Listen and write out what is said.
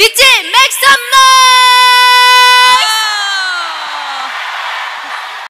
DJ, make some!